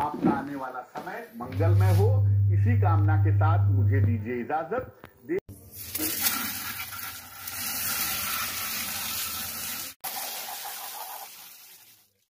आपका आने वाला समय मंगलमय हो। इसी कामना के साथ मुझे दीजिए इजाज़त।